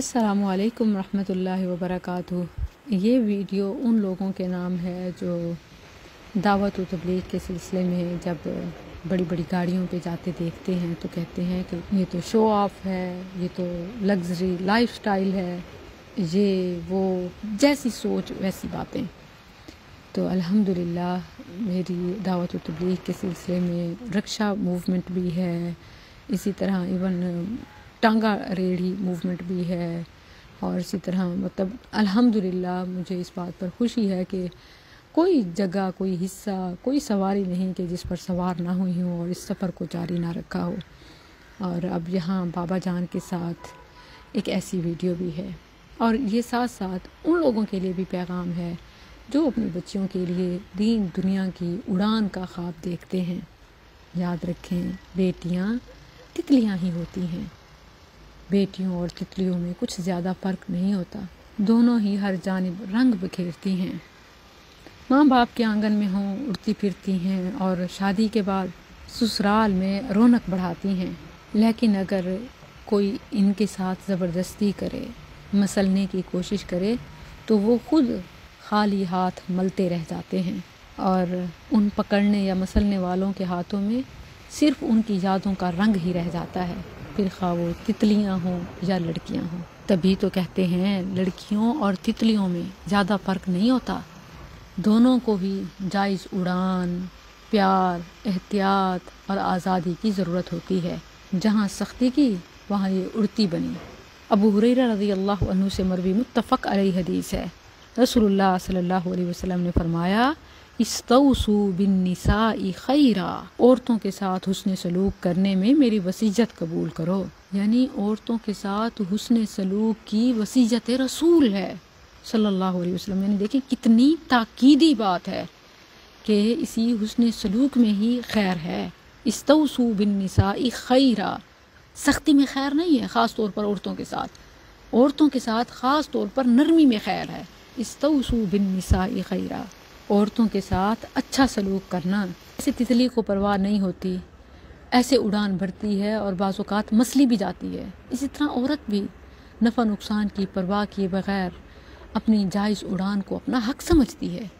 असलकम रहमतुल्लाहि वबरकatuh ये वीडियो उन लोगों के नाम है जो दावत व तबलीग के सिलसिले में जब बड़ी बड़ी गाड़ियों पे जाते देखते हैं तो कहते हैं कि ये तो शो ऑफ़ है, ये तो लग्जरी लाइफ स्टाइल है, ये वो जैसी सोच, वैसी बातें। तो अल्हम्दुलिल्लाह, मेरी दावत व तबलीग के सिलसिले में रक्षा मूवमेंट भी है। इसी तरह इवन टांगा रेड़ी मूवमेंट भी है और इसी तरह मतलब अल्हम्दुलिल्लाह मुझे इस बात पर खुशी है कि कोई जगह, कोई हिस्सा, कोई सवारी नहीं कि जिस पर सवार ना हुई हो और इस सफ़र को जारी ना रखा हो। और अब यहाँ बाबा जान के साथ एक ऐसी वीडियो भी है। और ये साथ साथ उन लोगों के लिए भी पैगाम है जो अपनी बच्चियों के लिए दीन दुनिया की उड़ान का ख्वाब देखते हैं। याद रखें, बेटियाँ तितलियाँ ही होती हैं। बेटियों और तितलियों में कुछ ज़्यादा फ़र्क नहीं होता। दोनों ही हर जानब रंग बिखेरती हैं। माँ बाप के आँगन में हों, उड़ती फिरती हैं और शादी के बाद ससुराल में रौनक बढ़ाती हैं। लेकिन अगर कोई इनके साथ ज़बरदस्ती करे, मसलने की कोशिश करे तो वो खुद खाली हाथ मलते रह जाते हैं और उन पकड़ने या मसलने वालों के हाथों में सिर्फ़ उनकी यादों का रंग ही रह जाता है। फिर खा वो तितलियाँ हों या लड़कियाँ हों। तभी तो कहते हैं, लड़कियों और तितलियों में ज़्यादा फ़र्क नहीं होता। दोनों को ही जायज़ उड़ान, प्यार, एहतियात और आज़ादी की ज़रूरत होती है। जहाँ सख्ती की, वहाँ ये उड़ती बनी। अबू हुरैरा रज़ी अल्लाह से मरवी मुतफ़ हदीस है। रसूलुल्लाह सल्लल्लाहु अलैहि वसल्लम ने फरमाया इस्तौसू बिन निसाई खैरा। औरतों के साथ हुसन सलूक करने में मेरी वसीजत कबूल करो। यानी औरतों के साथ हुसन सलूक की वसीजत रसूल है। सल्लल्लाहु अलैहि वसल्लम, यानी देखिए कितनी ताकीदी बात है कि इसी हुसन सलूक में ही खैर है। इस्तौसू बिन निसाई खैरा। सख्ती में खैर नहीं है, ख़ास तौर पर औरतों के साथ। औरतों के साथ ख़ास तौर पर नरमी में खैर है। इस्तौसू बिन निसाई खैरा। औरतों के साथ अच्छा सलूक करना। ऐसे तितली को परवाह नहीं होती। ऐसे उड़ान भरती है और बाज़ात मसली भी जाती है। इसी तरह औरत भी नफ़ा नुकसान की परवाह किए बगैर अपनी जायज़ उड़ान को अपना हक समझती है।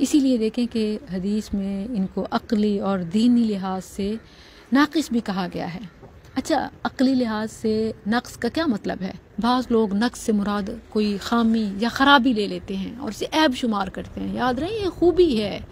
इसीलिए देखें कि हदीस में इनको अकली और दीनी लिहाज से नाकिस भी कहा गया है। अच्छा अकली लिहाज से नक्स का क्या मतलब है? बाज़ लोग नक्स से मुराद कोई खामी या ख़राबी ले लेते हैं और इसे ऐब शुमार करते हैं। याद रहे, ये खूबी है।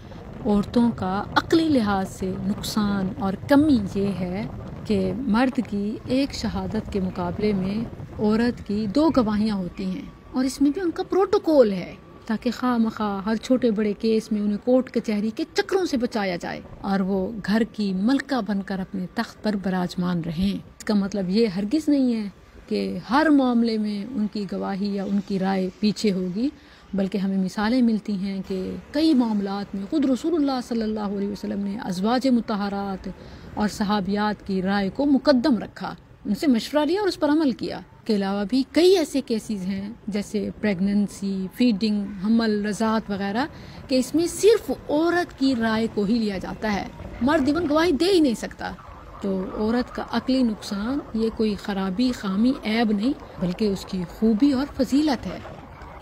औरतों का अकली लिहाज से नुकसान और कमी ये है कि मर्द की एक शहादत के मुकाबले में औरत की दो गवाहियाँ होती हैं और इसमें भी उनका प्रोटोकॉल है। ताकि खा मखा हर छोटे बड़े केस में उन्हें कोर्ट कचहरी के के चक्रों से बचाया जाए और वो घर की मलका बनकर अपने तख्त पर बराजमान रहें। इसका मतलब ये हरगिज नहीं है कि हर मामले में उनकी गवाही या उनकी राय पीछे होगी, बल्कि हमें मिसालें मिलती हैं कि कई मामलात में खुद रसूलुल्लाह सल्लल्लाहु अलैहि वसल्लम ने अजवाज मुतहरात और सहाबियात की राय को मुकदम रखा, उनसे मशवरा लिया और उस पर अमल किया। के अलावा भी कई ऐसे केसेस हैं, जैसे प्रेगनेंसी फीडिंग हमल, रजात वगैरह, कि इसमें सिर्फ़ औरत की राय को ही लिया जाता है। मर्द इवन गवाही दे ही नहीं सकता। तो औरत का अकली नुकसान, ये कोई ख़राबी, खामी, ऐब नहीं, बल्कि उसकी खूबी और फजीलत है।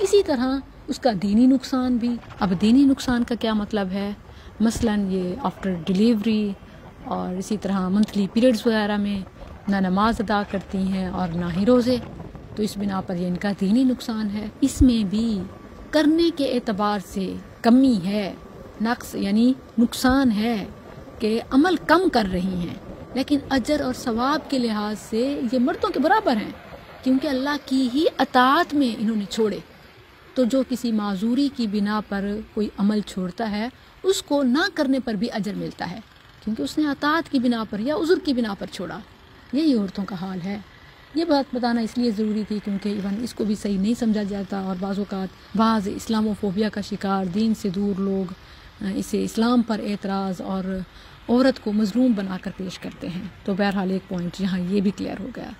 इसी तरह उसका दीनी नुकसान भी। अब दीनी नुकसान का क्या मतलब है? मसलन ये आफ्टर डिलीवरी और इसी तरह मंथली पीरियड्स वगैरह में ना नमाज़ अदा करती हैं और ना ही रोज़े। तो इस बिना पर ये इनका दीनी नुकसान है। इसमें भी करने के एतबार से कमी है। नक्स यानी नुकसान है कि अमल कम कर रही हैं। लेकिन अजर और सवाब के लिहाज से ये मर्दों के बराबर हैं, क्योंकि अल्लाह की ही अतात में इन्होंने छोड़े। तो जो किसी माजूरी की बिना पर कोई अमल छोड़ता है, उसको ना करने पर भी अजर मिलता है, क्योंकि उसने अतात की बिना पर या उज़ुर की बिना पर छोड़ा। यही औरतों का हाल है। ये बात बताना इसलिए ज़रूरी थी क्योंकि इवन इसको भी सही नहीं समझा जाता और बाज़ात बाज़ इस्लामोफोबिया का शिकार, दीन से दूर लोग इसे इस्लाम पर एतराज़ और औरत को मजलूम बनाकर पेश करते हैं। तो बहरहाल एक पॉइंट यहाँ ये भी क्लियर हो गया।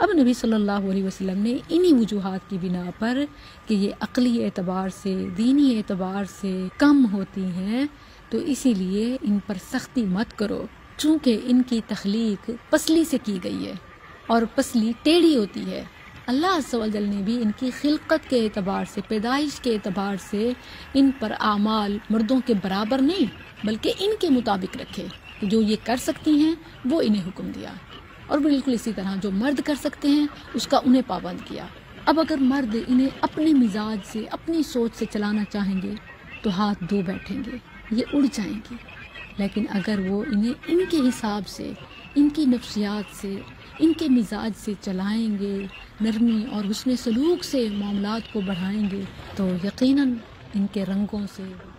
अब नबी सल्लल्लाहु अलैहि वसल्लम ने इन्हीं वजूहत की बिना पर कि ये अकली एतबार से, दीनी एतबार से कम होती हैं तो इसीलिए इन पर सख्ती मत करो। चूँकि इनकी तख्लीक पसली से की गई है और पसली टेढ़ी होती है, अल्लाह अज्जल ने भी इनकी खिलकत के अतबार से, पैदाइश के अतबार से इन पर आमाल मर्दों के बराबर नहीं, बल्कि इनके मुताबिक रखे जो ये कर सकती हैं, वो इन्हें हुक्म दिया। और बिल्कुल इसी तरह जो मर्द कर सकते हैं, उसका उन्हें पाबंद किया। अब अगर मर्द इन्हें अपने मिजाज से, अपनी सोच से चलाना चाहेंगे तो हाथ धो बैठेंगे, ये उड़ जाएँगे। लेकिन अगर वो इन्हें, इनके हिसाब से, इनकी नफसियात से, इनके मिजाज से चलाएँगे, नरमी और हसन सलूक से मामला को बढ़ाएँगे तो यकीनन इनके रंगों से